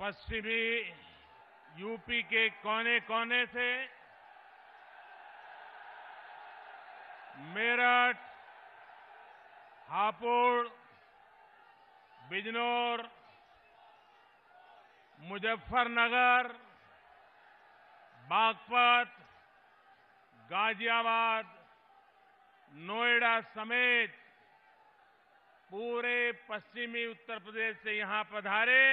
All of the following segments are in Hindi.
पश्चिमी यूपी के कोने कोने से मेरठ, हापुड़, बिजनौर, मुजफ्फरनगर, बागपत, गाजियाबाद, नोएडा समेत पूरे पश्चिमी उत्तर प्रदेश से यहाँ पधारे।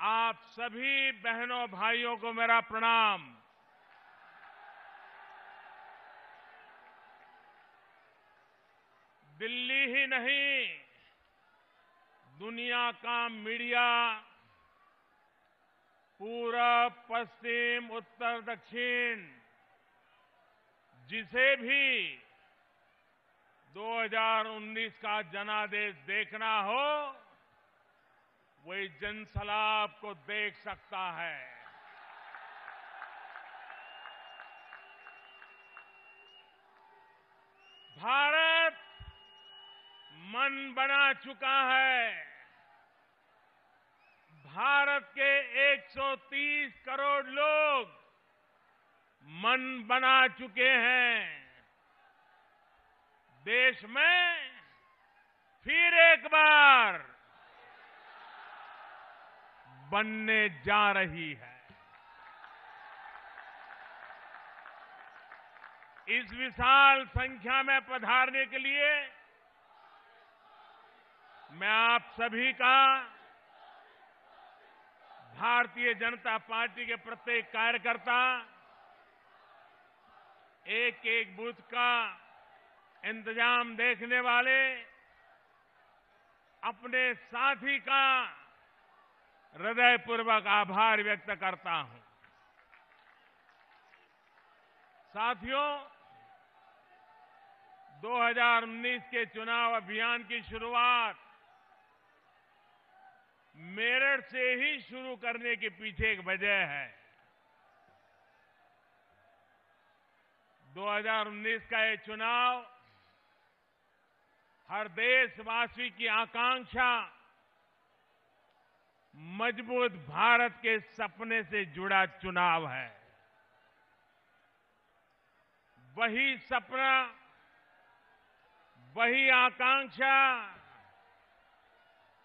आप सभी बहनों भाइयों को मेरा प्रणाम। दिल्ली ही नहीं, दुनिया का मीडिया पूरब पश्चिम, उत्तर, दक्षिण, जिसे भी 2019 का जनादेश देखना हो वही जनसलाब को देख सकता है। भारत मन बना चुका है। भारत के 130 करोड़ लोग मन बना चुके हैं। देश में फिर एक बार बनने जा रही है। इस विशाल संख्या में पधारने के लिए मैं आप सभी का भारतीय जनता पार्टी के प्रत्येक कार्यकर्ता एक एक बूथ का इंतज़ाम देखने वाले, अपने साथी का हृदयपूर्वक आभार व्यक्त करता हूँ। साथियों 2019 के चुनाव अभियान की शुरुआत मेरठ से ही शुरू करने के पीछे एक वजह है। 2019 का ये चुनाव हर देशवासी की आकांक्षा मज़बूत भारत के सपने से जुड़ा चुनाव है। वही सपना, वही आकांक्षा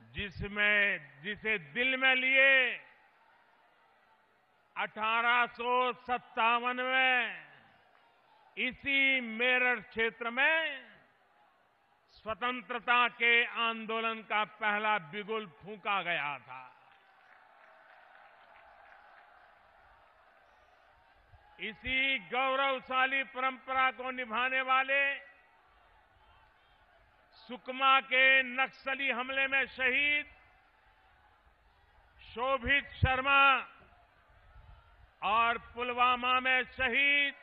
जिसमें, जिसे दिल में लिए अठारह सौ सत्तावन में इसी मेरठ क्षेत्र में स्वतंत्रता के आंदोलन का पहला बिगुल फूंका गया था। इसी गौरवशाली परंपरा को निभाने वाले सुकमा के नक्सली हमले में शहीद शोभित शर्मा और पुलवामा में शहीद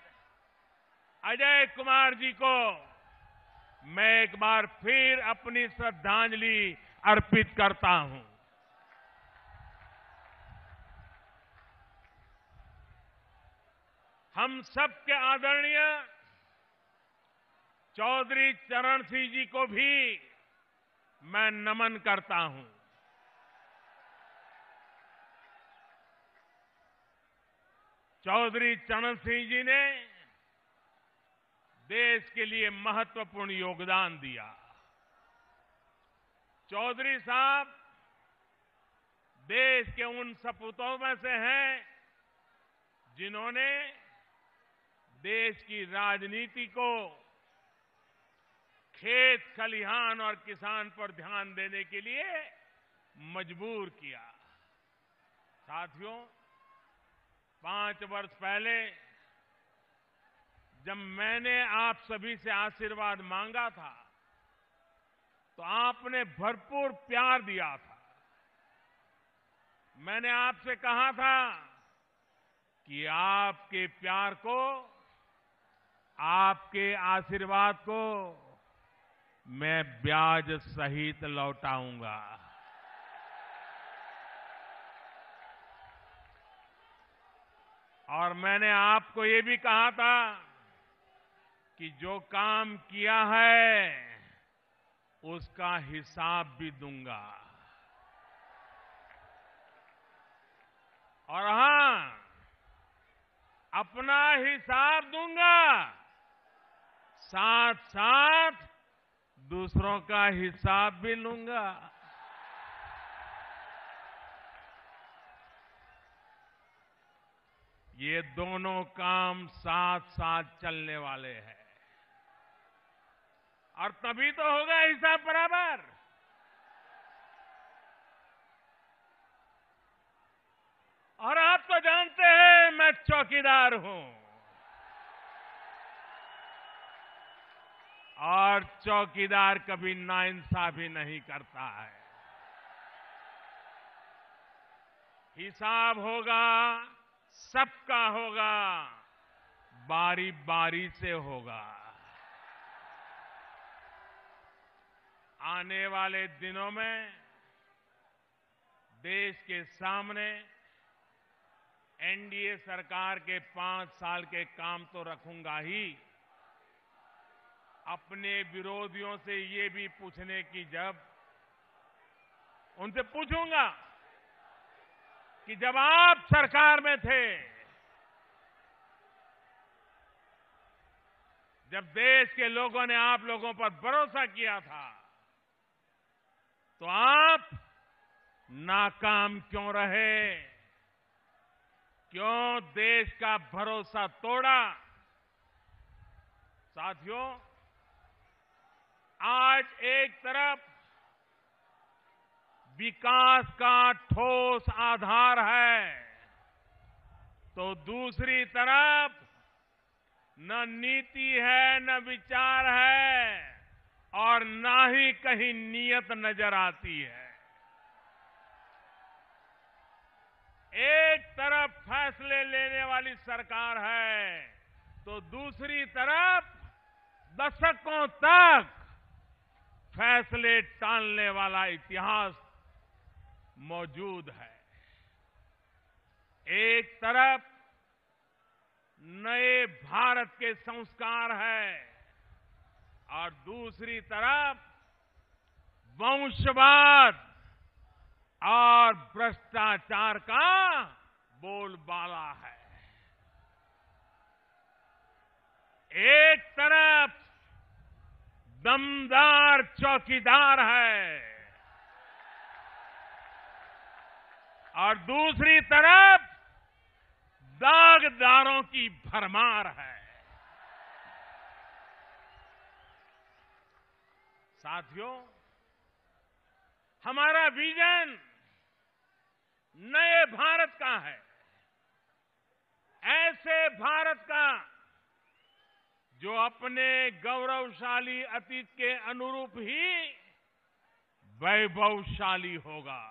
अजय कुमार जी को मैं एक बार फिर अपनी श्रद्धांजलि अर्पित करता हूँ। हम सबके आदरणीय चौधरी चरण सिंह जी को भी मैं नमन करता हूँ। चौधरी चरण सिंह जी ने देश के लिए महत्वपूर्ण योगदान दिया। चौधरी साहब, देश के उन सपूतों में से हैं जिन्होंने देश की राजनीति को खेत खलिहान और किसान पर ध्यान देने के लिए मजबूर किया। साथियों, पाँच वर्ष पहले जब मैंने आप सभी से आशीर्वाद मांगा था तो आपने भरपूर प्यार दिया था। मैंने आपसे कहा था कि आपके प्यार को आपके आशीर्वाद को मैं ब्याज सहित लौटाऊँगा। और मैंने आपको ये भी कहा था कि जो काम किया है, उसका हिसाब भी दूँगा। और हाँ, अपना हिसाब दूँगा। साथ साथ दूसरों का हिसाब भी लूँगा। ये दोनों काम साथ साथ चलने वाले हैं। और तभी तो होगा हिसाब बराबर। और आप तो जानते हैं मैं चौकीदार हूँ। और चौकीदार कभी नाइंसाफी नहीं करता है। हिसाब होगा, सबका होगा बारी बारी से होगा। आने वाले दिनों में देश के सामने एनडीए सरकार के पाँच साल के काम तो रखूँगा ही। अपने विरोधियों से ये भी पूछने की जब, उनसे पूछूँगा कि जब आप सरकार में थे, जब देश के लोगों ने आप लोगों पर भरोसा किया था तो आप नाकाम क्यों रहे? क्यों देश का भरोसा तोड़ा? साथियों आज एक तरफ़ विकास का ठोस आधार है तो दूसरी तरफ़ न नीति है, न विचार है और न ही कहीं नीयत नज़र आती है। एक तरफ़ फैसले लेने वाली सरकार है तो दूसरी तरफ़ दशकों तक फैसले टालने वाला इतिहास मौजूद है। एक तरफ़ नए भारत के संस्कार है और दूसरी तरफ़ वंशवाद और भ्रष्टाचार का बोलबाला है। एक तरफ़ दमदार चौकीदार है। और दूसरी तरफ़ दागदारों की भरमार है। साथियों, हमारा विजन नए भारत का है। ऐसे भारत का जो अपने गौरवशाली अतीत के अनुरूप ही वैभवशाली होगा।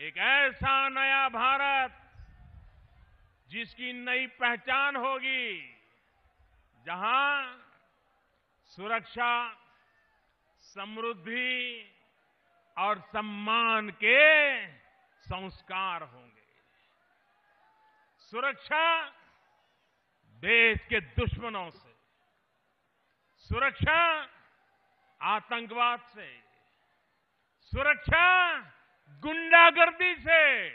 एक ऐसा नया भारत जिसकी नई पहचान होगी, जहाँ सुरक्षा, समृद्धि और सम्मान के संस्कार होंगे। सुरक्षा देश के दुश्मनों से, सुरक्षा आतंकवाद से, सुरक्षा गुंडागर्दी से,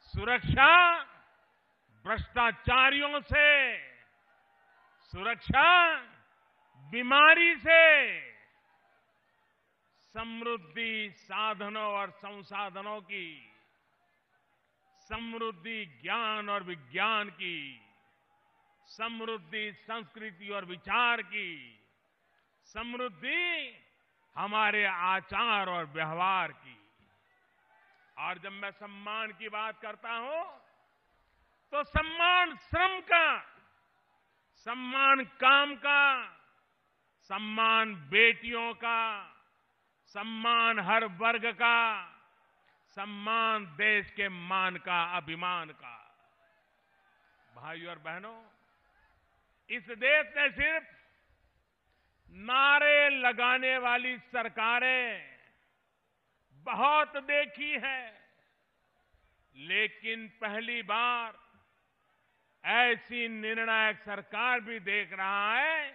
सुरक्षा भ्रष्टाचारियों से, सुरक्षा बीमारी से, समृद्धि साधनों और संसाधनों की समृद्धि ज्ञान और विज्ञान की, समृद्धि संस्कृति और विचार की, समृद्धि हमारे आचार और व्यवहार की। और जब मैं सम्मान की बात करता हूँ तो सम्मान श्रम का, सम्मान काम का, सम्मान बेटियों का, सम्मान हर वर्ग का सम्मान देश के मान का, अभिमान का। भाइयों और बहनों, इस देश ने सिर्फ़ नारे लगाने वाली सरकारें बहुत देखी है, लेकिन पहली बार ऐसी निर्णायक सरकार भी देख रहा है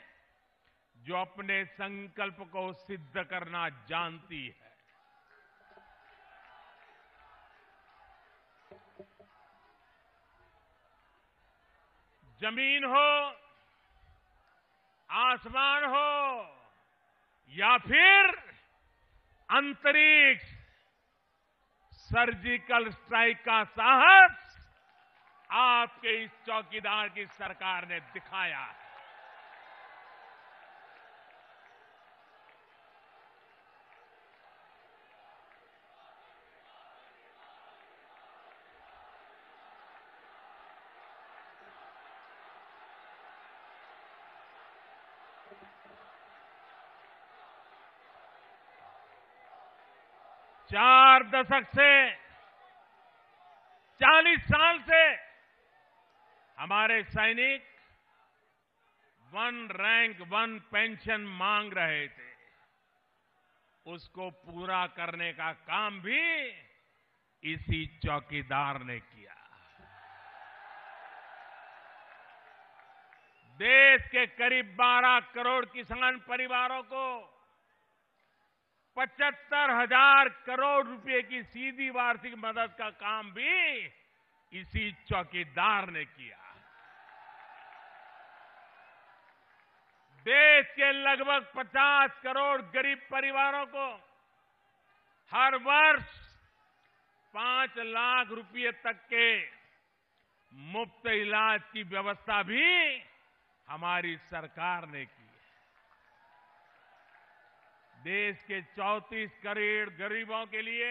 जो अपने संकल्प को सिद्ध करना जानती है। ज़मीन हो, आसमान हो, या फिर अंतरिक्ष सर्जिकल स्ट्राइक का साहस आपके इस चौकीदार की सरकार ने दिखाया है चार दशक से, चालीस साल से हमारे सैनिक वन रैंक, वन पेंशन मांग रहे थे। उसको पूरा करने का काम भी इसी चौकीदार ने किया। देश के करीब 12 करोड़ किसान परिवारों को पचहत्तर हज़ार करोड़ रुपए की सीधी वार्षिक मदद का काम भी इसी चौकीदार ने किया। देश के लगभग 50 करोड़ गरीब परिवारों को हर वर्ष पाँच लाख रुपए तक के मुफ़्त इलाज की व्यवस्था भी हमारी सरकार ने की। देश के 34 करोड़ गरीबों के लिए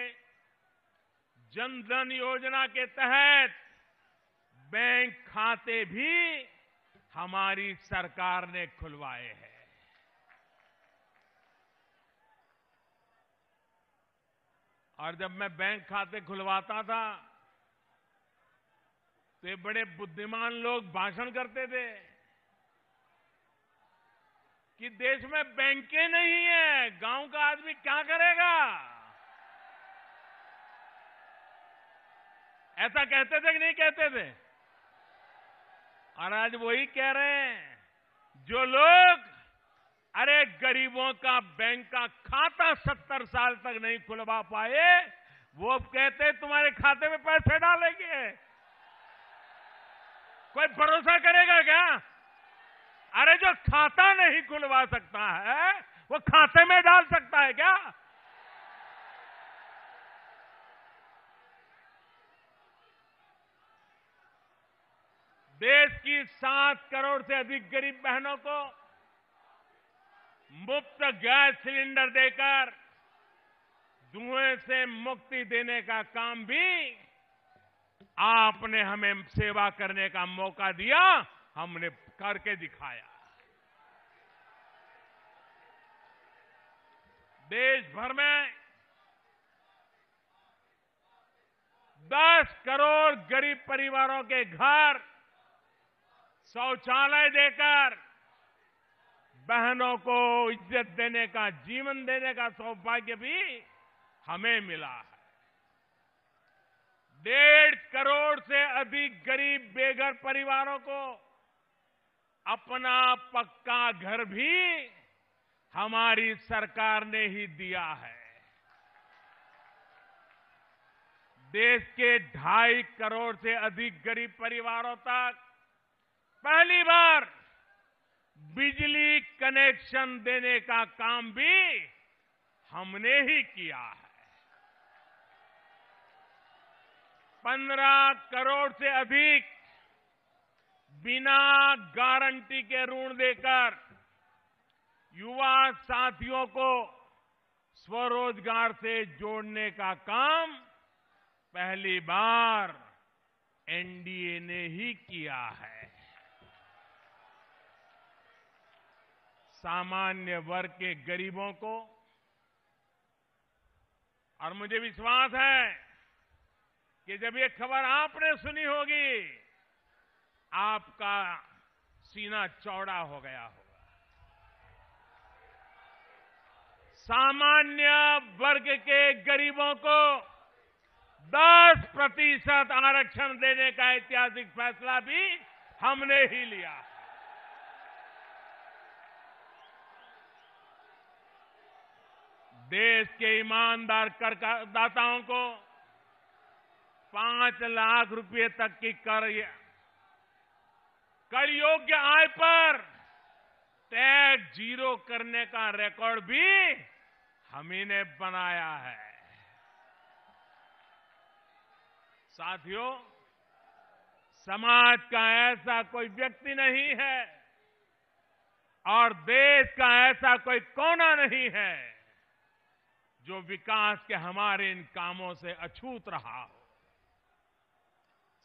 जनधन योजना के तहत बैंक खाते भी हमारी सरकार ने खुलवाए हैं। और जब मैं बैंक खाते खुलवाता था तो ये बड़े बुद्धिमान लोग भाषण करते थे। कि देश में बैंकें नहीं है, गाँव का आदमी क्या करेगा? ऐसा कहते थे कि नहीं कहते थे? और आज वही कह रहे हैं, जो लोग, अरे गरीबों का बैंक का खाता सत्तर साल तक नहीं खुलवा पाए, वो कहते तुम्हारे खाते में पैसे डालेंगे। कोई भरोसा करेगा क्या? अरे जो खाता नहीं खुलवा सकता है, वो खाते में डाल सकता है क्या? देश की सात करोड़ से अधिक गरीब बहनों को मुफ़्त गैस सिलेंडर देकर धुएँ से मुक्ति देने का काम भी आपने हमें सेवा करने का मौका दिया, हमने करके दिखाया। देश भर में 10 करोड़ गरीब परिवारों के घर शौचालय देकर बहनों को इज़्ज़त देने का, जीवन देने का सौभाग्य भी हमें मिला है। डेढ़ करोड़ से अधिक गरीब बेघर परिवारों को अपना पक्का घर भी हमारी सरकार ने ही दिया है। देश के ढाई करोड़ से अधिक गरीब परिवारों तक पहली बार बिजली कनेक्शन देने का काम भी हमने ही किया है। पंद्रह करोड़ से अधिक बिना गारंटी के ऋण देकर युवा साथियों को स्वरोजगार से जोड़ने का काम पहली बार एनडीए ने ही किया है। सामान्य वर्ग के गरीबों को, और मुझे विश्वास है कि जब ये खबर आपने सुनी होगी आपका सीना चौड़ा हो गया होगा। सामान्य वर्ग के गरीबों को 10 प्रतिशत आरक्षण देने का ऐतिहासिक फैसला भी हमने ही लिया। देश के ईमानदार करदाताओं को पाँच लाख रुपए तक की कर कर योग्य आय पर टैक्स ज़ीरो करने का रिकॉर्ड भी हम ने बनाया है। साथियों, समाज का ऐसा कोई व्यक्ति नहीं है और देश का ऐसा कोई कोना नहीं है जो विकास के हमारे इन कामों से अछूत रहा हो।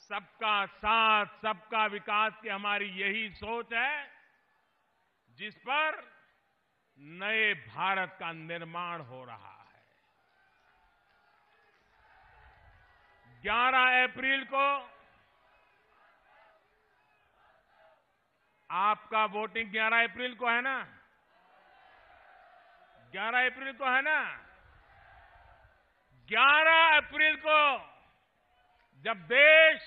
सबका साथ, सबका विकास की हमारी यही सोच है, जिस पर नए भारत का निर्माण हो रहा है। 11 अप्रैल को आपका वोटिंग 11 अप्रैल को है ना? 11 अप्रैल को है ना? 11 अप्रैल को जब देश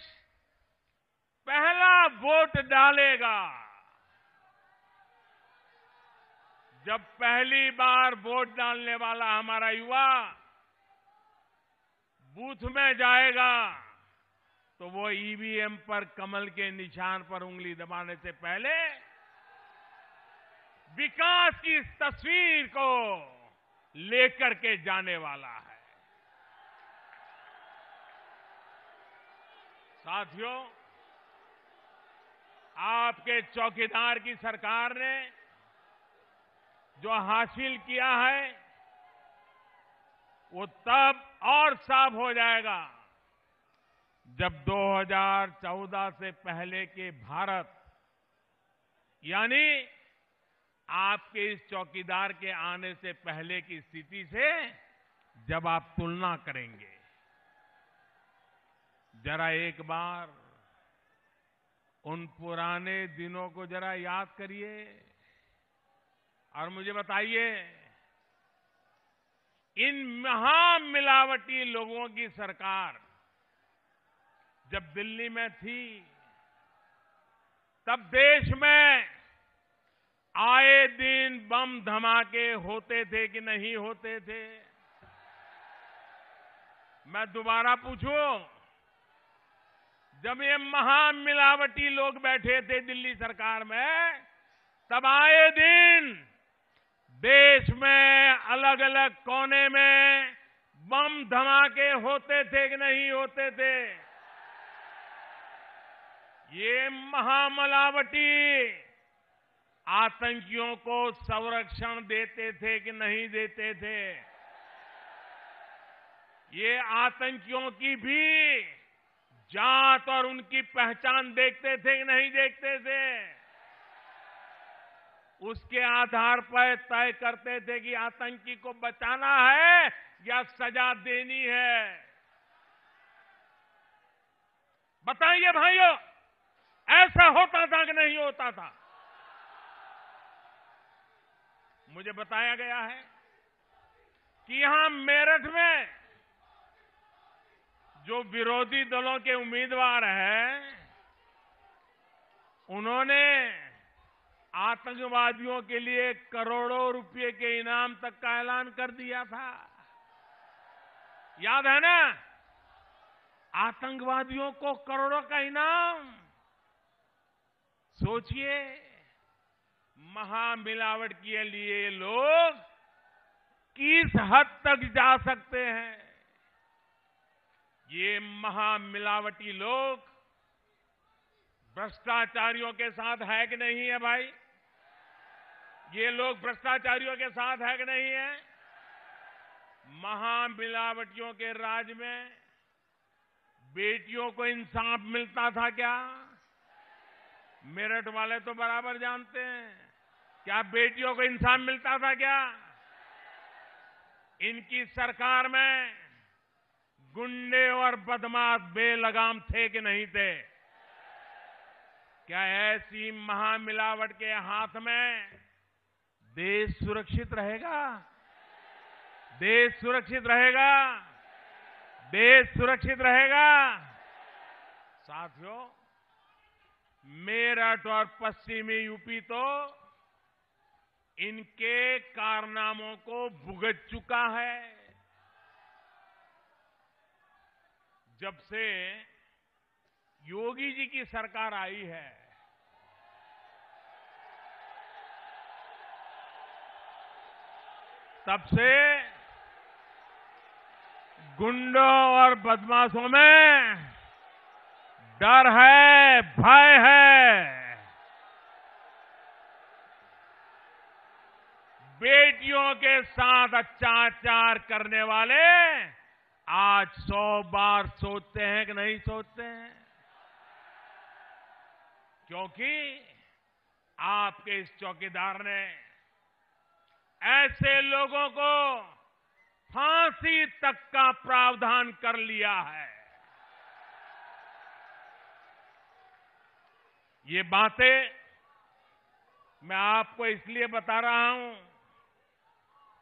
पहला वोट डालेगा, जब पहली बार वोट डालने वाला हमारा युवा बूथ में जाएगा तो वो ईवीएम पर कमल के निशान पर उंगली दबाने से पहले विकास की इस तस्वीर को लेकर के जाने वाला है। साथियों, आपके चौकीदार की सरकार ने जो हासिल किया है, वो तब और साफ़ हो जाएगा जब 2014 से पहले के भारत, यानी आपके इस चौकीदार के आने से पहले की स्थिति से जब आप तुलना करेंगे। जरा एक बार उन पुराने दिनों को जरा याद करिए और मुझे बताइए, इन महामिलावटी लोगों की सरकार जब दिल्ली में थी, तब देश में आए दिन बम धमाके होते थे कि नहीं होते थे? मैं दोबारा पूछूँ? जब ये महामिलावटी लोग बैठे थे दिल्ली सरकार में, तब आए दिन देश में अलग अलग कोने में बम धमाके होते थे कि नहीं होते थे। ये महामलावटी आतंकियों को संरक्षण देते थे कि नहीं देते थे? ये आतंकियों की भी जात और उनकी पहचान देखते थे कि नहीं देखते थे? उसके आधार पर तय करते थे कि आतंकी को बचाना है या सजा देनी है। बताइए भाइयों, ऐसा होता था कि नहीं होता था? मुझे बताया गया है कि यहाँ मेरठ में जो विरोधी दलों के उम्मीदवार हैं, उन्होंने आतंकवादियों के लिए करोड़ों रुपए के इनाम तक का ऐलान कर दिया था। याद है ना? आतंकवादियों को करोड़ों का इनाम। सोचिए, महामिलावट के लिए लोग किस हद तक जा सकते हैं? ये महामिलावटी लोग भ्रष्टाचारियों के साथ है कि नहीं है भाई? ये लोग भ्रष्टाचारियों के साथ है कि नहीं है? महामिलावटियों के राज में बेटियों को इंसाफ मिलता था क्या? मेरठ वाले तो बराबर जानते हैं। क्या बेटियों को इंसाफ मिलता था क्या? इनकी सरकार में गुंडे और बदमाश बेलगाम थे कि नहीं थे? क्या ऐसी महामिलावट के हाथ में देश सुरक्षित रहेगा? देश सुरक्षित रहेगा? देश सुरक्षित रहेगा? साथियों, मेरठ और पश्चिमी यूपी तो इनके कारनामों को भुगत चुका है। जब से योगी जी की सरकार आई है, तब से गुंडों और बदमाशों में डर है, भय है। बेटियों के साथ अच्छा अत्याचार करने वाले आज सौ बार सोचते हैं कि नहीं सोचते हैं? क्योंकि आपके इस चौकीदार ने ऐसे लोगों को फांसी तक का प्रावधान कर लिया है। ये बातें मैं आपको इसलिए बता रहा हूँ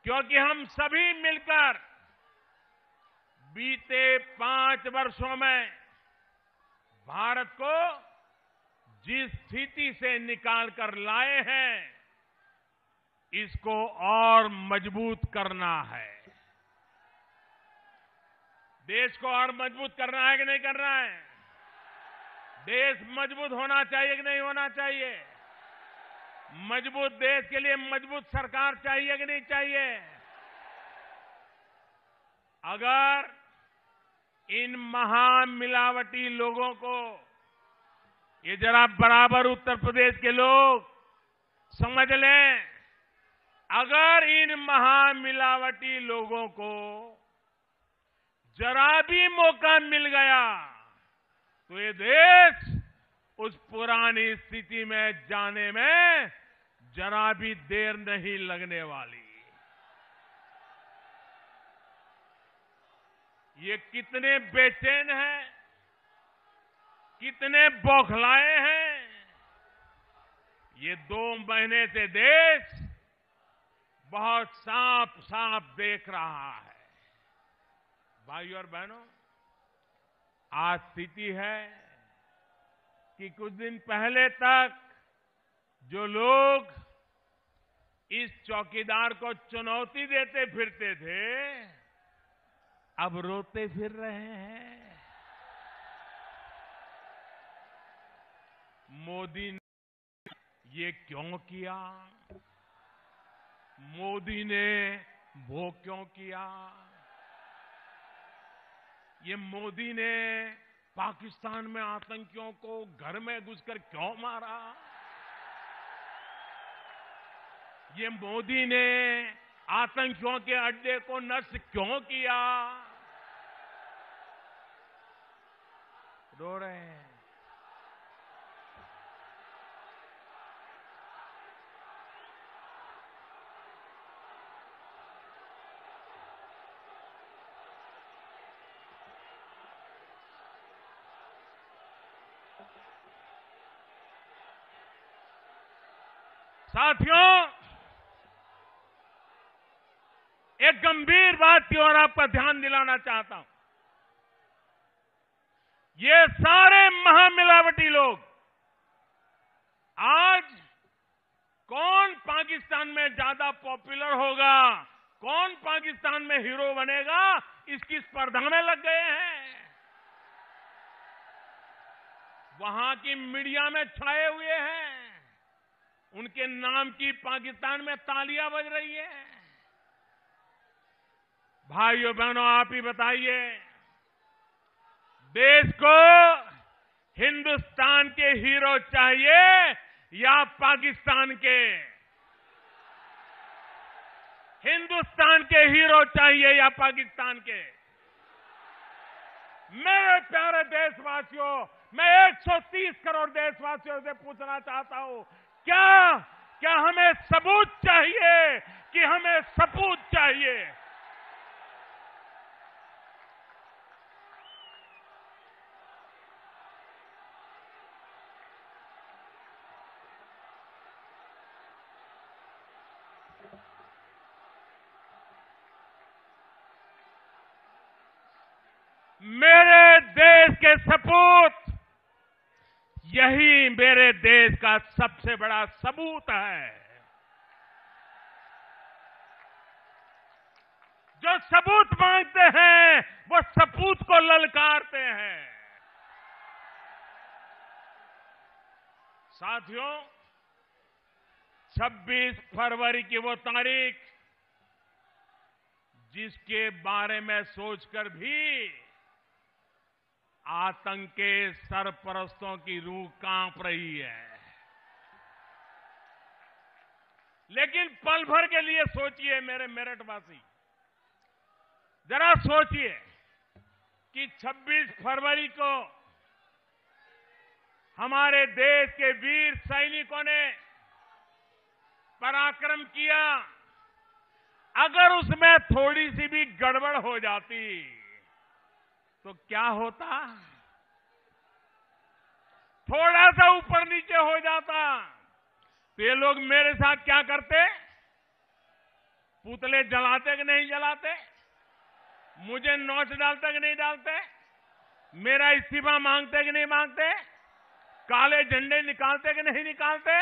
क्योंकि हम सभी मिलकर बीते पाँच वर्षों में भारत को जिस स्थिति से निकाल कर लाए हैं, इसको और मज़बूत करना है। देश को और मज़बूत करना है कि नहीं करना है? देश मज़बूत होना चाहिए कि नहीं होना चाहिए? मज़बूत देश के लिए मज़बूत सरकार चाहिए कि नहीं चाहिए? अगर इन महामिलावटी लोगों को, ये जरा बराबर उत्तर प्रदेश के लोग समझ लें, अगर इन महामिलावटी लोगों को जरा भी मौका मिल गया तो ये देश उस पुरानी स्थिति में जाने में जरा भी देर नहीं लगने वाली। ये कितने बेचैन हैं, कितने बौखलाए हैं। ये दो महीने से देश बहुत साफ़ साफ़ देख रहा है। भाइयों और बहनों, आज स्थिति है कि कुछ दिन पहले तक जो लोग इस चौकीदार को चुनौती देते फिरते थे अब रोते फिर रहे हैं। मोदी ने ये क्यों किया? मोदी ने वो क्यों किया? ये मोदी ने पाकिस्तान में आतंकियों को घर में घुसकर क्यों मारा? ये मोदी ने आतंकियों के अड्डे को नष्ट क्यों किया? रो रहे हैं। साथियों एक गंभीर बात की ओर आपका ध्यान दिलाना चाहता हूँ। ये सारे महामिलावटी लोग, आज कौन पाकिस्तान में ज़्यादा पॉपुलर होगा, कौन पाकिस्तान में हीरो बनेगा, इसकी स्पर्धा में लग गए हैं। वहाँ की मीडिया में छाए हुए हैं। उनके नाम की पाकिस्तान में तालियाँ बज रही है। भाइयों बहनों, आप ही बताइए देश को हिंदुस्तान के हीरो चाहिए या पाकिस्तान के? हिंदुस्तान के हीरो चाहिए या पाकिस्तान के? मेरे प्यारे देशवासियों, मैं 130 करोड़ देशवासियों से पूछना चाहता हूँ, क्या क्या हमें सबूत चाहिए कि हमें सपूत चाहिए मेरे देश के सपूत यही मेरे देश का सबसे बड़ा सबूत है। जो सबूत मांगते हैं, वो सपूत को ललकारते हैं। साथियों 26 फरवरी की वो तारीख, जिसके बारे में सोचकर भी आतंक के सरपरस्तों की रूह काँप रही है। लेकिन पल भर के लिए सोचिए मेरे मेरठवासी। जरा सोचिए कि 26 फरवरी को हमारे देश के वीर सैनिकों ने पराक्रम किया। अगर उसमें थोड़ी सी भी गड़बड़ हो जाती तो क्या होता? थोड़ा सा ऊपर नीचे हो जाता। तो ये लोग मेरे साथ क्या करते? पुतले जलाते कि नहीं जलाते? मुझे नोच डालते कि नहीं डालते? मेरा इस्तीफा मांगते कि नहीं मांगते? काले झंडे निकालते कि नहीं निकालते?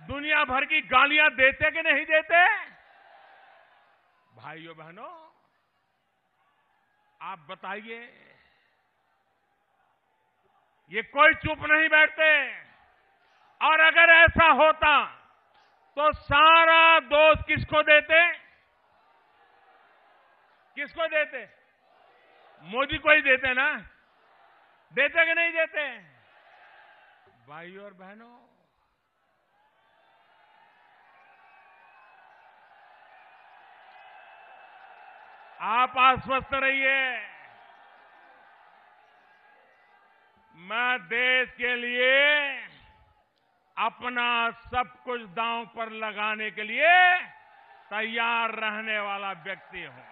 दुनिया भर की गालियाँ देते कि नहीं देते? भाइयों बहनों, आप बताइए, ये कोई चुप नहीं बैठते। और अगर ऐसा होता तो सारा दोष किसको देते? किसको देते? मोदी को ही देते ना? देते कि नहीं देते? भाइयों और बहनों, आप आश्वस्त रहिए। मैं देश के लिए अपना सब कुछ दांव पर लगाने के लिए तैयार रहने वाला व्यक्ति हूँ।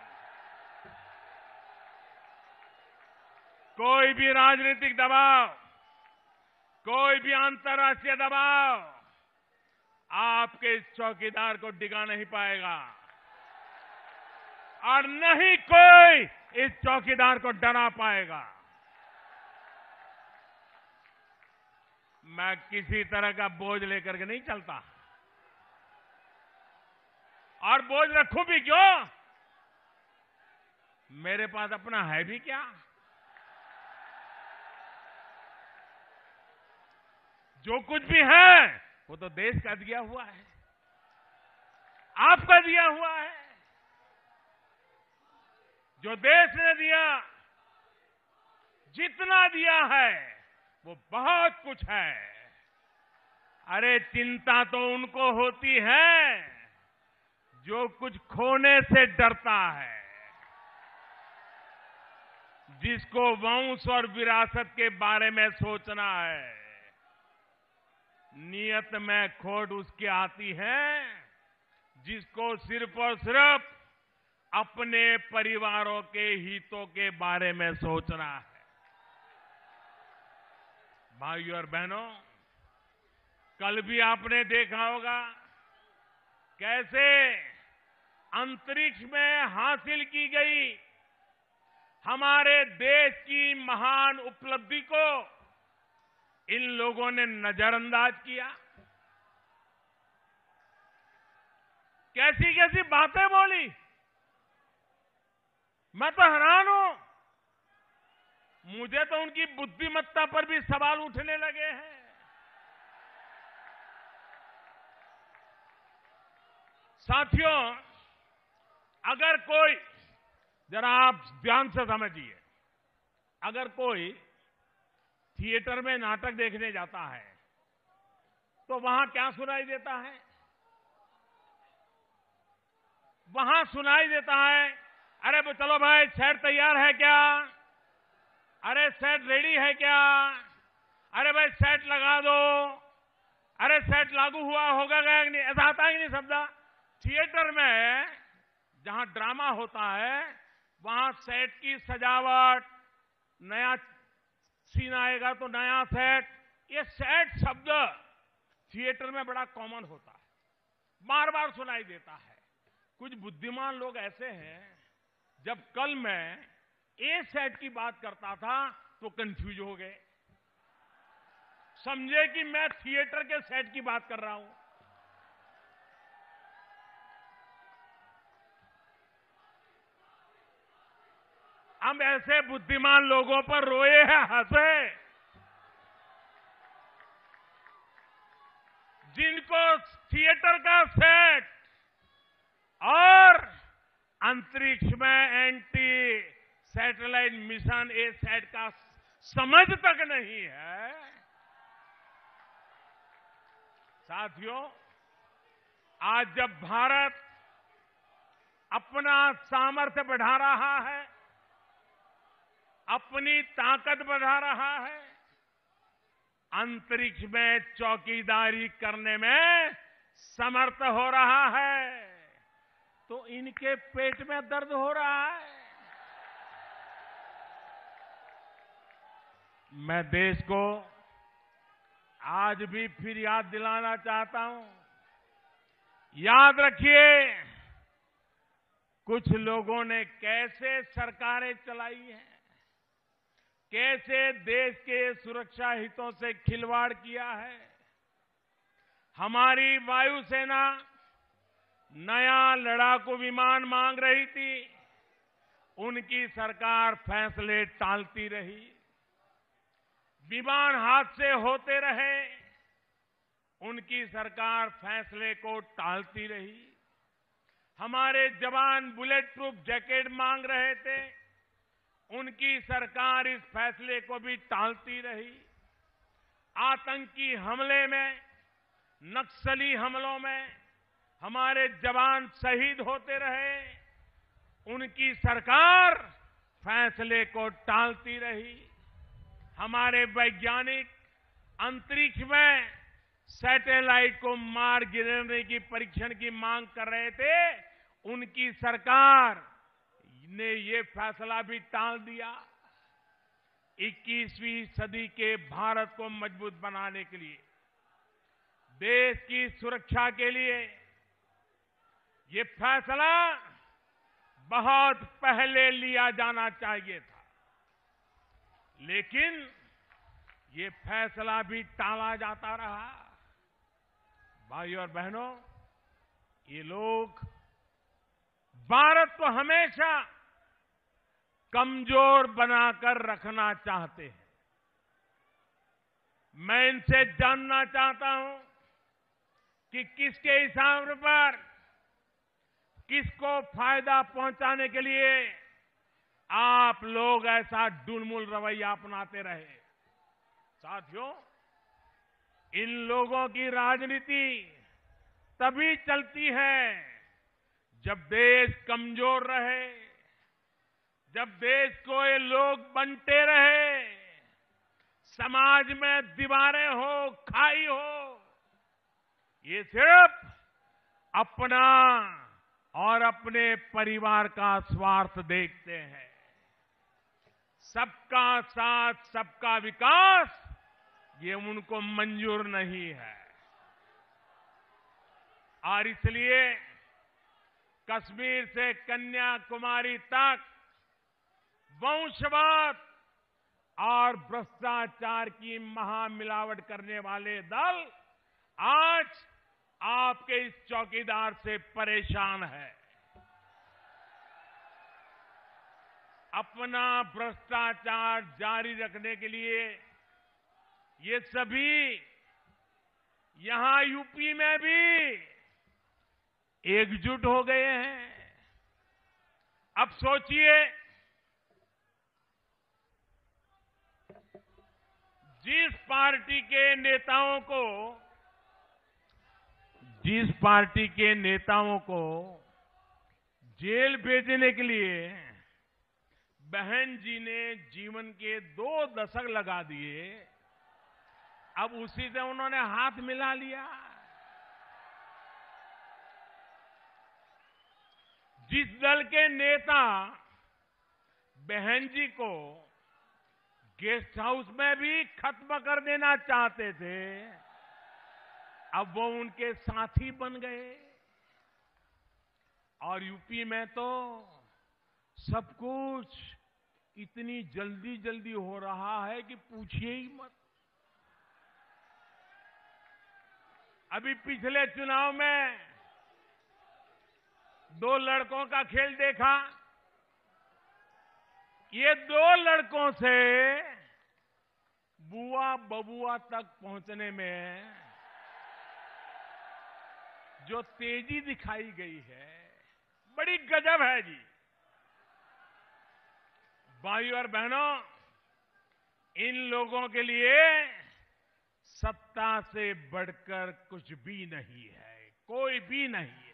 कोई भी राजनीतिक दबाव, कोई भी अंतर्राष्ट्रीय दबाव आपके इस चौकीदार को डिगा नहीं पाएगा। और नहीं कोई इस चौकीदार को डरा पाएगा। मैं किसी तरह का बोझ लेकर के नहीं चलता। और बोझ रखू भी क्यों? मेरे पास अपना है भी क्या? जो कुछ भी है, वो तो देश का दिया हुआ है। आपका दिया हुआ है। जो देश ने दिया, जितना दिया है वो बहुत कुछ है। अरे चिंता तो उनको होती है, जो कुछ खोने से डरता है। जिसको वंश और विरासत के बारे में सोचना है, नियत में खोट उसकी आती है, जिसको सिर्फ़ और सिर्फ़ अपने परिवारों के हितों के बारे में सोचना है। भाइयों और बहनों, कल भी आपने देखा होगा कैसे अंतरिक्ष में हासिल की गई हमारे देश की महान उपलब्धि को इन लोगों ने नजरअंदाज किया। कैसी कैसी बातें बोली? मैं तो हैरान हूँ। मुझे तो उनकी बुद्धिमत्ता पर भी सवाल उठने लगे हैं। साथियों, अगर कोई, जरा आप ध्यान से समझिए, अगर कोई थिएटर में नाटक देखने जाता है तो वहाँ क्या सुनाई देता है? वहाँ सुनाई देता है, अरे चलो भाई सेट तैयार है क्या? अरे सेट रेडी है क्या? अरे भाई सेट लगा दो। अरे सेट लागू हुआ होगा गया नहीं? ऐसा आता ही नहीं शब्द? थिएटर में जहाँ ड्रामा होता है, वहाँ सेट की सजावट, नया सीन आएगा तो नया सेट। ये सेट शब्द थिएटर में बड़ा कॉमन होता है। बार बार सुनाई देता है। कुछ बुद्धिमान लोग ऐसे हैं, जब कल मैं ए सेट की बात करता था तो कंफ्यूज हो गए। समझे कि मैं थिएटर के सेट की बात कर रहा हूँ। हम ऐसे बुद्धिमान लोगों पर रोए हैं, हंसे जिनको थिएटर का सेट और अंतरिक्ष में anti satellite mission A SAT का समझ तक नहीं है। साथियों, आज जब भारत अपना सामर्थ्य बढ़ा रहा है, अपनी ताकत बढ़ा रहा है, अंतरिक्ष में चौकीदारी करने में समर्थ हो रहा है तो इनके पेट में दर्द हो रहा है। मैं देश को आज भी फिर याद दिलाना चाहता हूँ। याद रखिए, कुछ लोगों ने कैसे सरकारें चलाई हैं? कैसे देश के सुरक्षा हितों से खिलवाड़ किया है? हमारी वायुसेना नया लड़ाकू विमान मांग रही थी। उनकी सरकार फैसले टालती रही। विमान हादसे होते रहे, उनकी सरकार फैसले को टालती रही। हमारे जवान बुलेट प्रूफ जैकेट मांग रहे थे, उनकी सरकार इस फैसले को भी टालती रही। आतंकी हमले में, नक्सली हमलों में हमारे जवान शहीद होते रहे, उनकी सरकार फैसले को टालती रही। हमारे वैज्ञानिक अंतरिक्ष में सैटेलाइट को मार गिराने की परीक्षण की मांग कर रहे थे, उनकी सरकार ने ये फैसला भी टाल दिया। 21वीं सदी के भारत को मज़बूत बनाने के लिए, देश की सुरक्षा के लिए ये फैसला बहुत पहले लिया जाना चाहिए था। लेकिन ये फैसला भी टाला जाता रहा। भाई और बहनों, ये लोग भारत को हमेशा कमज़ोर बनाकर रखना चाहते हैं। मैं इनसे जानना चाहता हूँ कि किसके हिसाब पर, किसको फ़ायदा पहुँचाने के लिए लोग ऐसा डुलमुल रवैया अपनाते रहे। साथियों, इन लोगों की राजनीति तभी चलती है जब देश कमज़ोर रहे, जब देश को ये लोग बनते रहे, समाज में दीवारें हो, खाई हो, ये सिर्फ़ अपना और अपने परिवार का स्वार्थ देखते हैं। सबका साथ, सबका विकास, ये उनको मंजूर नहीं है। और इसलिए कश्मीर से कन्याकुमारी तक वंशवाद और भ्रष्टाचार की महामिलावट करने वाले दल आज आपके इस चौकीदार से परेशान है। अपना भ्रष्टाचार जारी रखने के लिए ये सभी यहाँ यूपी में भी एकजुट हो गए हैं। अब सोचिए, जिस पार्टी के नेताओं को, जिस पार्टी के नेताओं को जेल भेजने के लिए बहन जी ने जीवन के दो दशक लगा दिए, अब उसी से उन्होंने हाथ मिला लिया। जिस दल के नेता बहन जी को गेस्ट हाउस में भी खत्म कर देना चाहते थे, अब वो उनके साथी बन गए। और यूपी में तो सब कुछ इतनी जल्दी जल्दी हो रहा है कि पूछिए ही मत। अभी पिछले चुनाव में दो लड़कों का खेल देखा। ये दो लड़कों से बुआ बबुआ तक पहुँचने में जो तेज़ी दिखाई गई है, बड़ी गजब है जी। भाइयों और बहनों, इन लोगों के लिए सत्ता से बढ़कर कुछ भी नहीं है, कोई भी नहीं है।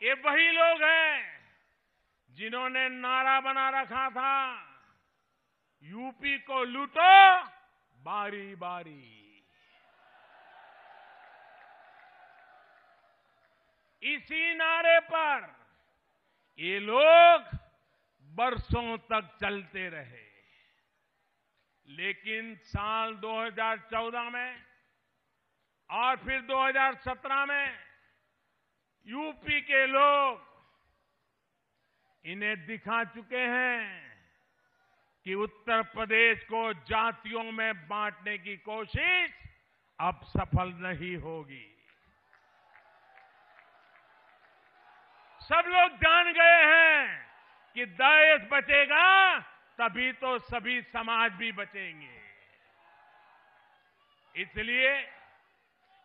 ये वही लोग हैं जिन्होंने नारा बना रखा था, यूपी को लूटो बारी बारी इसी नारे पर ये लोग बरसों तक चलते रहे। लेकिन साल 2014 में और फिर 2017 में यूपी के लोग इन्हें दिखा चुके हैं कि उत्तर प्रदेश को जातियों में बांटने की कोशिश अब सफल नहीं होगी। सब लोग जान गए हैं कि देश बचेगा, तभी तो सभी समाज भी बचेंगे। इसलिए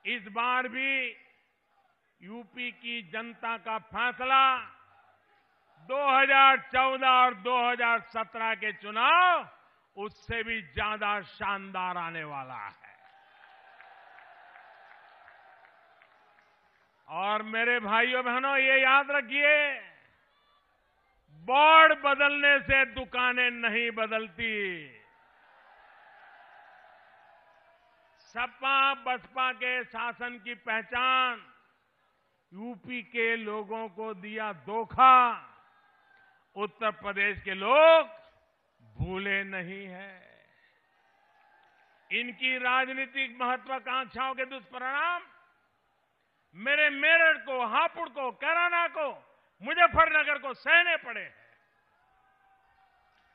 इस बार भी यूपी की जनता का फैसला 2014 और 2017 के चुनाव, उससे भी ज़्यादा शानदार आने वाला है। और मेरे भाइयों बहनों, ये याद रखिए बोर्ड बदलने से दुकानें नहीं बदलती। सपा, बसपा के शासन की पहचान, यूपी के लोगों को दिया धोखा। उत्तर प्रदेश के लोग भूले नहीं है। इनकी राजनीतिक महत्वाकांक्षाओं के दुष्परिणाम, मेरे मेरठ को, हापुड़ को, कैराना को मुजफ्फरनगर को सहने पड़े हैं।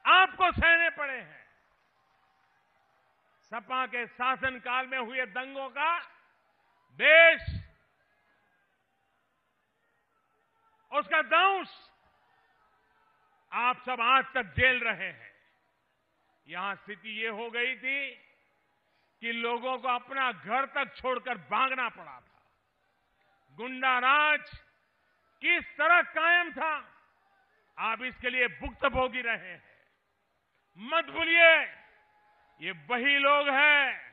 आपको सहने पड़े हैं। सपा के शासनकाल में हुए दंगों का देश उसका दंश आप सब आज तक झेल रहे हैं। यहाँ स्थिति ये हो गई थी कि लोगों को अपना घर तक छोड़कर भागना पड़ा था। गुंडा राज किस तरह कायम था? आप इसके लिए भुक्त भोगी रहे हैं। मत भूलिए, ये वही लोग हैं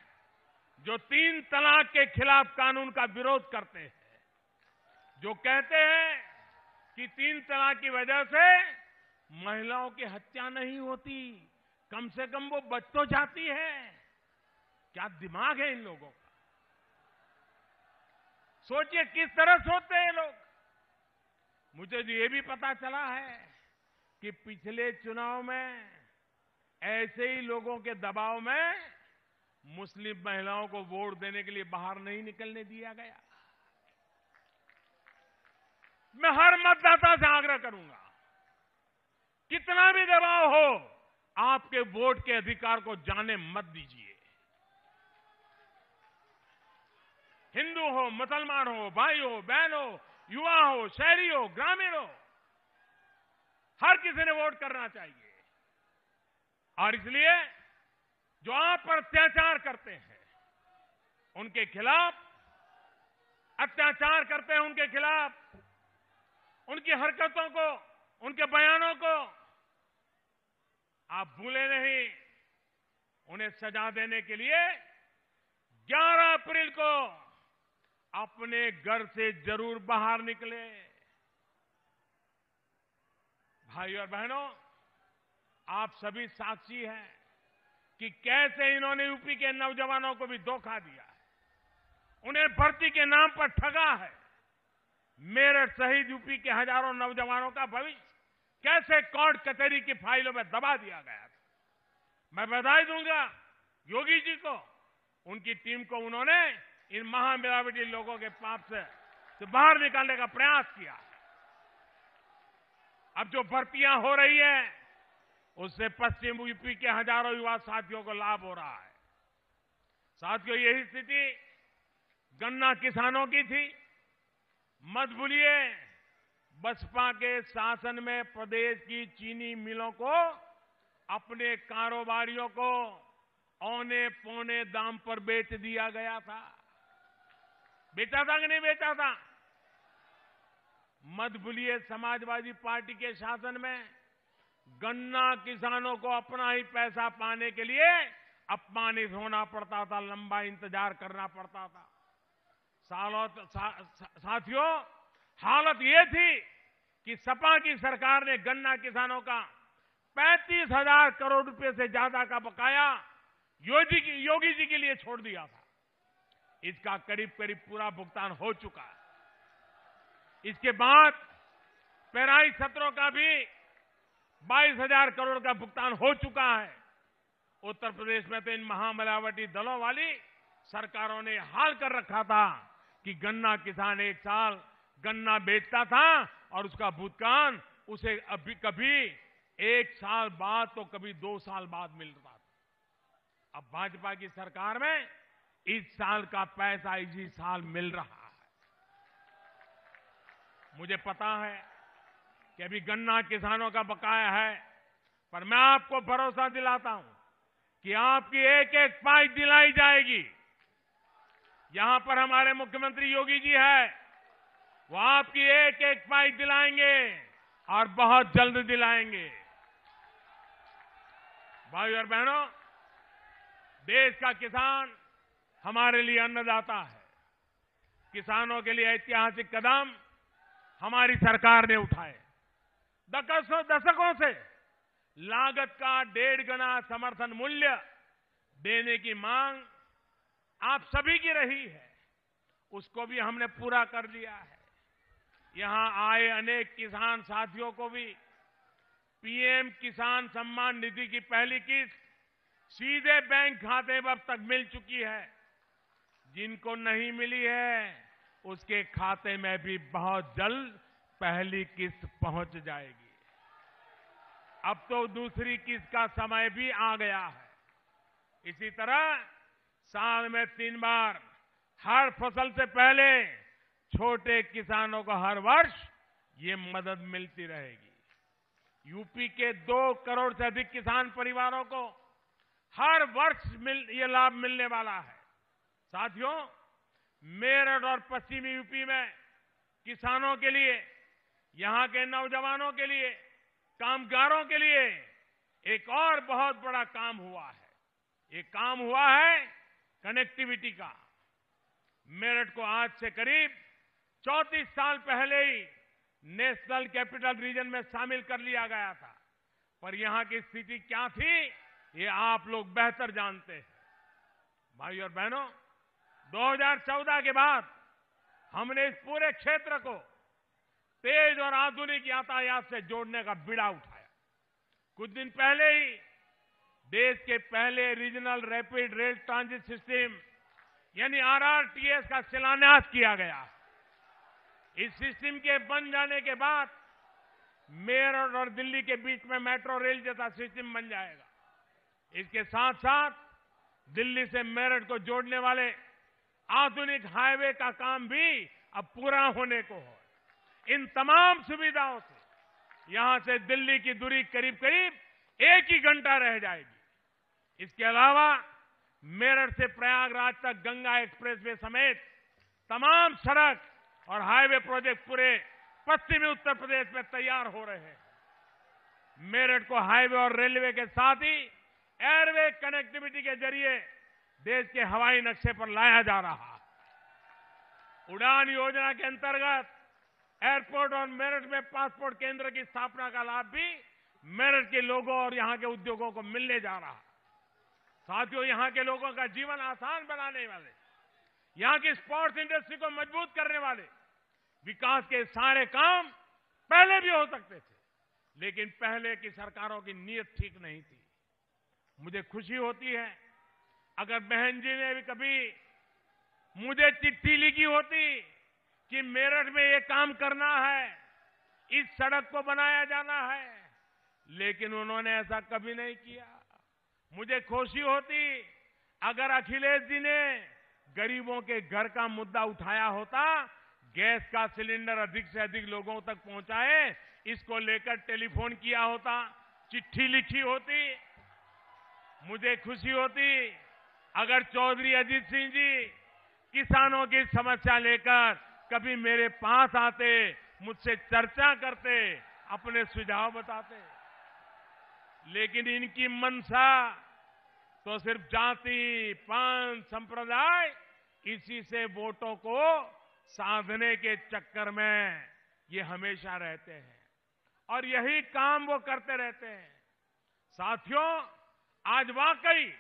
जो तीन तलाक के खिलाफ कानून का विरोध करते हैं। जो कहते हैं कि तीन तलाक की वजह से महिलाओं की हत्या नहीं होती, कम से कम वो बच तो जाती है। क्या दिमाग है इन लोगों का? सोचिए किस तरह सोचते हैं लोग। मुझे तो ये भी पता चला है कि पिछले चुनाव में ऐसे ही लोगों के दबाव में मुस्लिम महिलाओं को वोट देने के लिए बाहर नहीं निकलने दिया गया। मैं हर मतदाता से आग्रह करूँगा, कितना भी दबाव हो, आपके वोट के अधिकार को जाने मत दीजिए। हिंदू हो, मुसलमान हो, भाई हो, बहन हो युवा हो, शहरी हो, ग्रामीण हो, हर किसी ने वोट करना चाहिए। और इसलिए जो आप पर अत्याचार करते हैं, उनके खिलाफ, अत्याचार करते हैं उनके खिलाफ, उनकी हरकतों को, उनके बयानों को, आप भूले नहीं। उन्हें सजा देने के लिए 11 अप्रैल को अपने घर से ज़रूर बाहर निकले। भाई और बहनों, आप सभी साक्षी हैं कि कैसे इन्होंने यूपी के नौजवानों को भी धोखा दिया है। उन्हें भर्ती के नाम पर ठगा है। मेरठ शहीद यूपी के हज़ारों नौजवानों का भविष्य कैसे कोर्ट कचहरी की फाइलों में दबा दिया गया था। मैं बधाई दूँगा योगी जी को। उनकी टीम को उन्होंने इन महामिलावटी लोगों के पाप से, से बाहर निकालने का प्रयास किया। अब जो भर्तियाँ हो रही है उससे पश्चिम यूपी के हज़ारों युवा साथियों को लाभ हो रहा है। साथियों यही स्थिति गन्ना किसानों की थी। मत भूलिए बसपा के शासन में प्रदेश की चीनी मिलों को अपने कारोबारियों को औने पौने दाम पर बेच दिया गया था। बेचा था कि नहीं बेचा था मत भूलिए समाजवादी पार्टी के शासन में गन्ना किसानों को अपना ही पैसा पाने के लिए अपमानित होना पड़ता था लंबा इंतज़ार करना पड़ता था। सालों सा, सा, साथियों हालत ये थी कि सपा की सरकार ने गन्ना किसानों का पैंतीस हज़ार करोड़ रुपए से ज़्यादा का बकाया योगी योगी जी के लिए छोड़ दिया था। इसका करीब करीब पूरा भुगतान हो चुका है। इसके बाद पेराई सत्रों का भी बाईस हज़ार करोड़ का भुगतान हो चुका है। उत्तर प्रदेश में तो इन महामिलावटी दलों वाली सरकारों ने हाल कर रखा था कि गन्ना किसान एक साल गन्ना बेचता था और उसका भुगतान उसे अभी कभी एक साल बाद तो कभी दो साल बाद मिलता था। अब भाजपा की सरकार में इस साल का पैसा इसी साल मिल रहा है। मुझे पता है कि अभी गन्ना किसानों का बकाया है, पर मैं आपको भरोसा दिलाता हूँ कि आपकी एक एक पाइप दिलाई जाएगी। यहाँ पर हमारे मुख्यमंत्री योगी जी है, वो आपकी एक एक पाइप दिलाएँगे और बहुत जल्द दिलाएँगे। भाई और बहनों, देश का किसान हमारे लिए अन्नदाता है। किसानों के लिए ऐतिहासिक कदम हमारी सरकार ने उठाए। दशकों दशकों से लागत का डेढ़ गुना समर्थन मूल्य देने की मांग आप सभी की रही है। उसको भी हमने पूरा कर लिया है। यहाँ आए अनेक किसान साथियों को भी पीएम किसान सम्मान निधि की पहली किस्त सीधे बैंक खाते में अब तक मिल चुकी है। जिनको नहीं मिली है, उसके खाते में भी बहुत जल्द पहली किस्त पहुँच जाएगी। अब तो दूसरी किस्त का समय भी आ गया है। इसी तरह साल में तीन बार, हर फ़सल से पहले छोटे किसानों को हर वर्ष ये मदद मिलती रहेगी। यूपी के दो करोड़ से अधिक किसान परिवारों को हर वर्ष मिल, ये लाभ मिलने वाला है। साथियों, मेरठ और पश्चिमी यूपी में किसानों के लिए, यहाँ के नौजवानों के लिए, कामगारों के लिए एक और बहुत बड़ा काम हुआ है। ये काम हुआ है कनेक्टिविटी का। मेरठ को आज से करीब चौतीस साल पहले ही नेशनल कैपिटल रीजन में शामिल कर लिया गया था। पर यहाँ की स्थिति क्या थी, ये आप लोग बेहतर जानते हैं। भाई और बहनों 2014 के बाद हमने इस पूरे क्षेत्र को तेज और आधुनिक यातायात से जोड़ने का बिड़ा उठाया। कुछ दिन पहले ही देश के पहले regional rapid rail transit system, यानी आरआरटीएस का शिलान्यास किया गया। इस सिस्टम के बन जाने के बाद मेरठ और दिल्ली के बीच में मेट्रो रेल जैसा सिस्टम बन जाएगा। इसके साथ साथ दिल्ली से मेरठ को जोड़ने वाले आधुनिक हाईवे का काम भी अब पूरा होने को है। इन तमाम सुविधाओं से यहाँ से दिल्ली की दूरी करीब करीब एक ही घंटा रह जाएगी। इसके अलावा मेरठ से प्रयागराज तक गंगा एक्सप्रेसवे समेत तमाम सड़क और हाईवे प्रोजेक्ट पूरे पश्चिमी उत्तर प्रदेश में तैयार हो रहे हैं। मेरठ को हाईवे और रेलवे के साथ ही एयरवे कनेक्टिविटी के ज़रिए देश के हवाई नक्शे पर लाया जा रहा। है उड़ान योजना के अंतर्गत एयरपोर्ट और मेरठ में पासपोर्ट केंद्र की स्थापना का लाभ भी मेरठ के लोगों और यहाँ के उद्योगों को मिलने जा रहा। है साथियों, यहाँ के लोगों का जीवन आसान बनाने वाले, यहाँ की स्पोर्ट्स इंडस्ट्री को मज़बूत करने वाले, विकास के सारे काम पहले भी हो सकते थे, लेकिन पहले की सरकारों की नीयत ठीक नहीं थी। मुझे खुशी होती है अगर बहन जी ने भी कभी मुझे चिट्ठी लिखी होती कि मेरठ में ये काम करना है, इस सड़क को बनाया जाना है, लेकिन उन्होंने ऐसा कभी नहीं किया। मुझे खुशी होती अगर अखिलेश जी ने गरीबों के घर का मुद्दा उठाया होता, गैस का सिलेंडर अधिक से अधिक लोगों तक पहुँचाए, इसको लेकर टेलीफोन किया होता, चिट्ठी लिखी होती। मुझे खुशी होती अगर चौधरी अजीत सिंह जी किसानों की समस्या लेकर कभी मेरे पास आते, मुझसे चर्चा करते, अपने सुझाव बताते। लेकिन इनकी मनसा तो सिर्फ़ जाति पंथ संप्रदाय, इसी से वोटों को साधने के चक्कर में ये हमेशा रहते हैं। और यही काम वो करते रहते हैं। साथियों, आज वाकई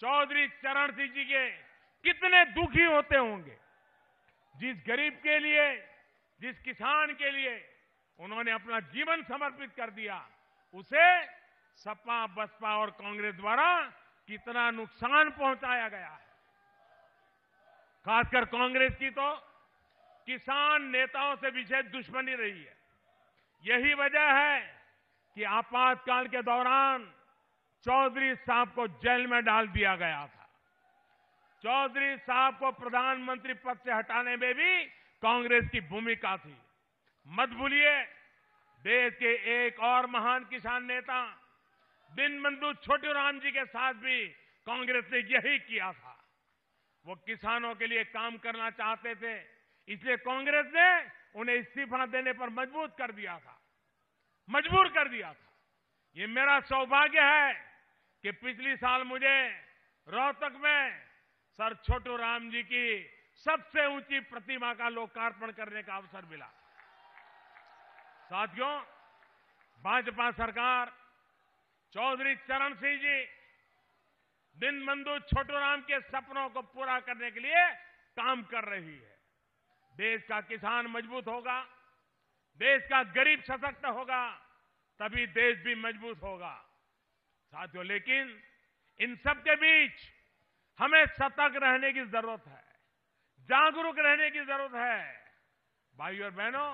चौधरी चरण सिंह जी के कितने दुखी होते होंगे। जिस गरीब के लिए, जिस किसान के लिए उन्होंने अपना जीवन समर्पित कर दिया, उसे सपा, बसपा और कांग्रेस द्वारा कितना नुकसान पहुँचाया गया है। खासकर कांग्रेस की तो किसान नेताओं से विशेष दुश्मनी रही है। यही वजह है कि आपातकाल के दौरान चौधरी साहब को जेल में डाल दिया गया था। चौधरी साहब को प्रधानमंत्री पद से हटाने में भी कांग्रेस की भूमिका थी। मत भूलिए, देश के एक और महान किसान नेता, दीनबंधु छोटू राम जी के साथ भी कांग्रेस ने यही किया था। वो किसानों के लिए काम करना चाहते थे, इसलिए कांग्रेस ने उन्हें इस्तीफा देने पर मज़बूत कर दिया था। मजबूर कर दिया था। ये मेरा सौभाग्य है कि पिछली साल मुझे रोहतक में सर छोटू राम जी की सबसे ऊँची प्रतिमा का लोकार्पण करने का अवसर मिला। साथियों, भाजपा सरकार चौधरी चरण सिंह जी दिन बंधु छोटू राम के सपनों को पूरा करने के लिए काम कर रही है। देश का किसान मज़बूत होगा, देश का गरीब सशक्त होगा, तभी देश भी मज़बूत होगा। साथियों, लेकिन इन सब के बीच हमें सतर्क रहने की ज़रूरत है, जागरूक रहने की ज़रूरत है। भाई और बहनों,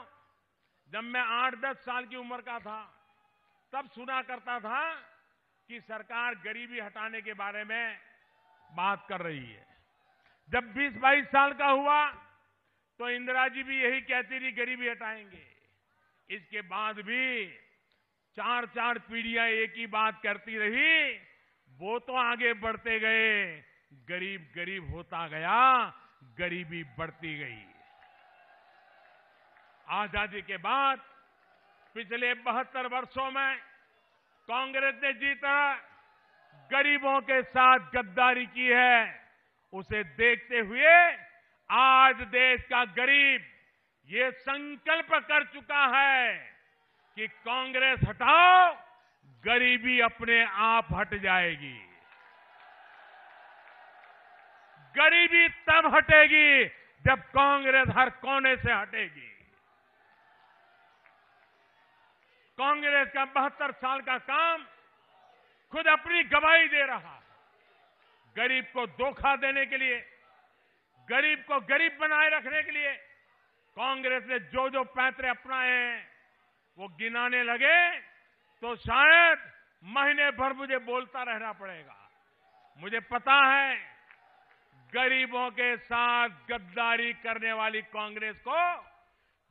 जब मैं आठ दस साल की उम्र का था, तब सुना करता था कि सरकार गरीबी हटाने के बारे में बात कर रही है। जब 20-22 साल का हुआ तो इंदिरा जी भी यही कहती रही गरीबी हटाएँगे। इसके बाद भी चार चार पीढ़ियाँ एक ही बात करती रही, वो तो आगे बढ़ते गए। गरीब गरीब होता गया, गरीबी बढ़ती गई। आज़ादी के बाद, पिछले बहत्तर वर्षों में कांग्रेस ने जीता, गरीबों के साथ गद्दारी की है। उसे देखते हुए आज देश का गरीब ये संकल्प कर चुका है। कि कांग्रेस हटाओ, गरीबी अपने आप हट जाएगी। गरीबी तब हटेगी जब कांग्रेस हर कोने से हटेगी। कांग्रेस का बहत्तर साल का काम खुद अपनी गवाही दे रहा है। गरीब को धोखा देने के लिए, गरीब को गरीब बनाए रखने के लिए कांग्रेस ने जो जो पैंतरे अपनाए हैं वो गिनाने लगे तो शायद महीने भर मुझे बोलता रहना पड़ेगा। मुझे पता है, गरीबों के साथ गद्दारी करने वाली कांग्रेस को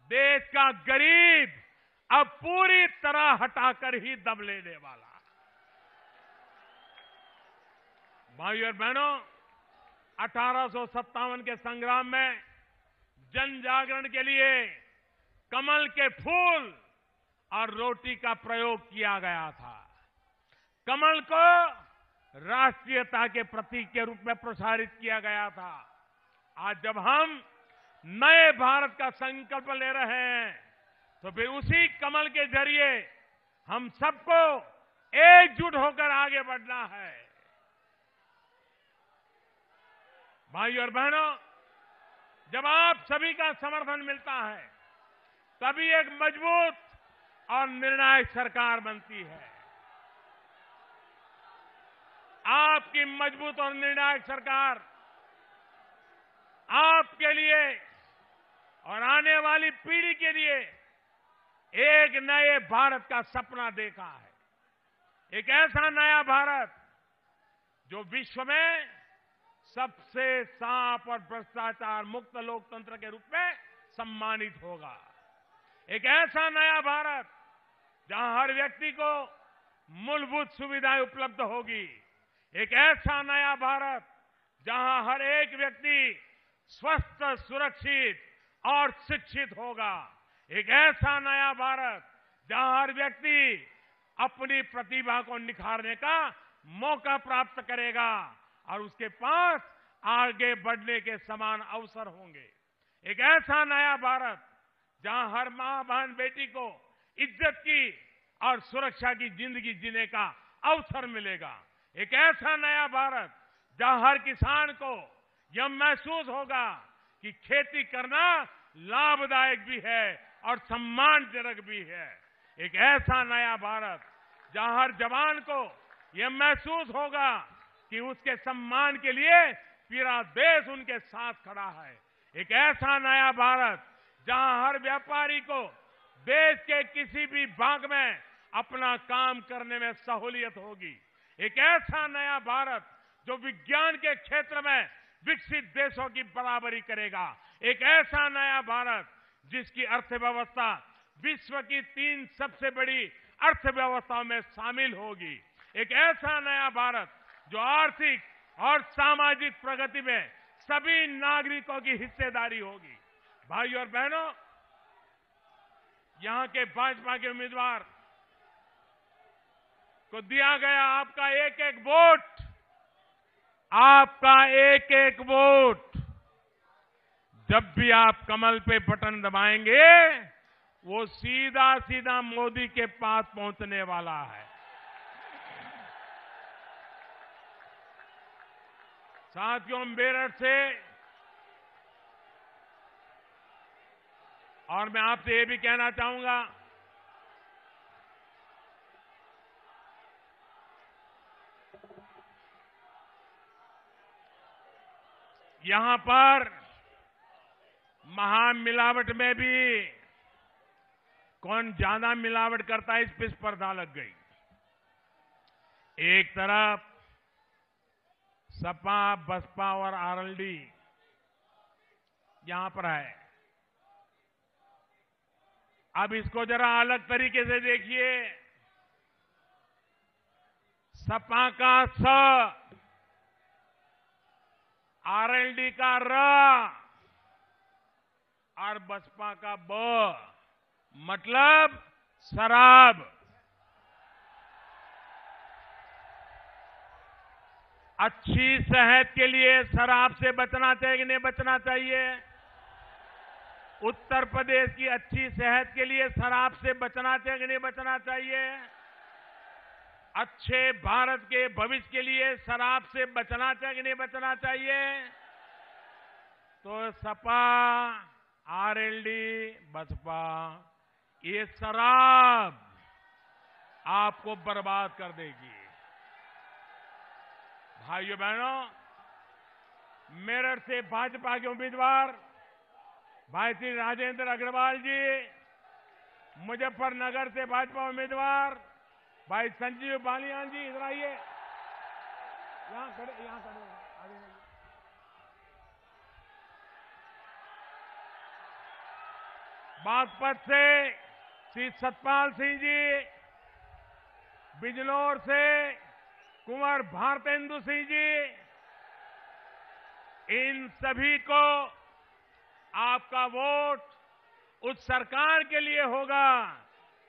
देश का गरीब अब पूरी तरह हटाकर ही दम लेने वाला। भाई और बहनों, अठारह सौ सत्तावन के संग्राम में जन जागरण के लिए कमल के फूल और रोटी का प्रयोग किया गया था। कमल को राष्ट्रीयता के प्रतीक के रूप में प्रसारित किया गया था। आज जब हम नए भारत का संकल्प ले रहे हैं तो फिर उसी कमल के ज़रिए हम सबको एकजुट होकर आगे बढ़ना है। भाई और बहनों, जब आप सभी का समर्थन मिलता है, तभी एक मज़बूत और निर्णायक सरकार बनती है। आपकी मज़बूत और निर्णायक सरकार आपके लिए और आने वाली पीढ़ी के लिए एक नए भारत का सपना देखा है। एक ऐसा नया भारत जो विश्व में सबसे साफ़ और भ्रष्टाचार मुक्त लोकतंत्र के रूप में सम्मानित होगा। एक ऐसा नया भारत जहाँ हर व्यक्ति को मूलभूत सुविधाएँ उपलब्ध होगी। एक ऐसा नया भारत, जहाँ हर एक व्यक्ति स्वस्थ, सुरक्षित और शिक्षित होगा। एक ऐसा नया भारत, जहाँ हर व्यक्ति अपनी प्रतिभा को निखारने का मौका प्राप्त करेगा और उसके पास आगे बढ़ने के समान अवसर होंगे। एक ऐसा नया भारत, जहाँ हर माँ बहन बेटी को इज़्ज़त की और सुरक्षा की ज़िंदगी जीने का अवसर मिलेगा। एक ऐसा नया भारत जहाँ हर किसान को यह महसूस होगा कि खेती करना लाभदायक भी है और सम्मानजनक भी है। एक ऐसा नया भारत जहाँ हर जवान को यह महसूस होगा कि उसके सम्मान के लिए पूरा देश उनके साथ खड़ा है। एक ऐसा नया भारत जहाँ हर व्यापारी को देश के किसी भी भाग में अपना काम करने में सहूलियत होगी। एक ऐसा नया भारत जो विज्ञान के क्षेत्र में विकसित देशों की बराबरी करेगा। एक ऐसा नया भारत जिसकी अर्थव्यवस्था विश्व की तीन सबसे बड़ी अर्थव्यवस्थाओं में शामिल होगी। एक ऐसा नया भारत जो आर्थिक और सामाजिक प्रगति में सभी नागरिकों की हिस्सेदारी होगी। भाइयों और बहनों यहाँ के भाजपा के उम्मीदवार को दिया गया आपका एक एक वोट, आपका एक एक वोट। जब भी आप कमल पे बटन दबाएँगे, वो सीधा सीधा मोदी के पास पहुँचने वाला है। साथियों मेरठ से और मैं आपसे ये भी कहना चाहूँगा, यहाँ पर महामिलावट में भी कौन ज़्यादा मिलावट करता है इस पर स्पर्धा लग गई। एक तरफ़ सपा, बसपा और आरएलडी यहाँ पर है अब इसको जरा अलग तरीके से देखिए। सपा का स आरएलडी का र, और बसपा का ब। मतलब शराब। अच्छी सेहत के लिए शराब से बचना चाहिए नहीं बचना चाहिए? उत्तर प्रदेश की अच्छी सेहत के लिए शराब से बचना चाहिए कि नहीं बचना चाहिए? अच्छे भारत के भविष्य के लिए शराब से बचना चाहिए कि नहीं बचना चाहिए? तो सपा, आरएलडी, बसपा, ये शराब आपको बर्बाद कर देगी। भाइयों बहनों मेरठ से भाजपा के उम्मीदवार भाई श्री राजेंद्र अग्रवाल जी, मुजफ्फरनगर से भाजपा उम्मीदवार, भाई संजीव बालियान जी, इधर आइए। यहाँ खड़े यहाँ खड़े। बागपत से श्री सतपाल सिंह जी, बिजनौर से कुंवर भारतेंदु सिंह जी, इन सभी को आपका वोट उस सरकार के लिए होगा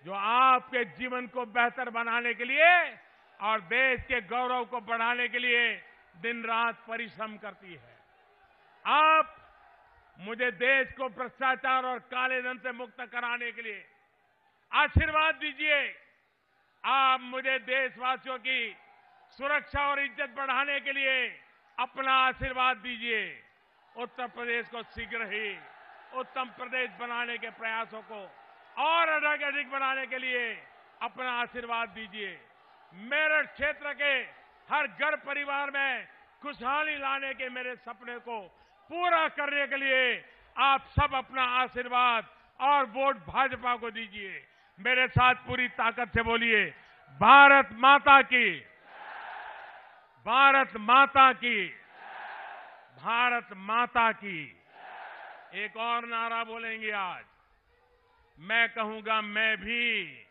जो आपके जीवन को बेहतर बनाने के लिए और देश के गौरव को बढ़ाने के लिए दिन रात परिश्रम करती है। आप मुझे देश को भ्रष्टाचार और काले धन से मुक्त कराने के लिए आशीर्वाद दीजिए। आप मुझे देशवासियों की सुरक्षा और इज़्ज़त बढ़ाने के लिए अपना आशीर्वाद दीजिए। उत्तर प्रदेश को शीघ्र ही उत्तम प्रदेश बनाने के प्रयासों को और अधिक अधिक बनाने के लिए अपना आशीर्वाद दीजिए। मेरठ क्षेत्र के हर घर परिवार में खुशहाली लाने के मेरे सपने को पूरा करने के लिए आप सब अपना आशीर्वाद और वोट भाजपा को दीजिए। मेरे साथ पूरी ताकत से बोलिए, भारत माता की, भारत माता की। भारत माता की। एक और नारा बोलेंगे आज। मैं कहूँगा, मैं भी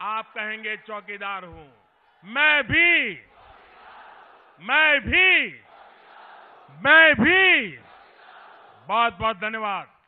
आप कहेंगे चौकीदार हूँ। मैं भी मैं भी मैं भी। बहुत बहुत धन्यवाद।